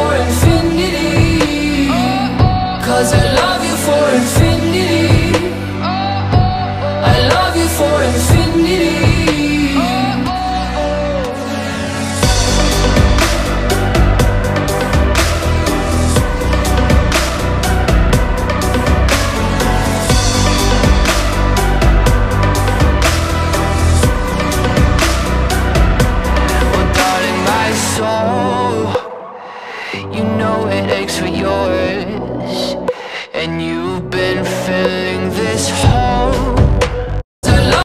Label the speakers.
Speaker 1: for infinity. Cause I love you for infinity. You know it aches for yours, and you've been.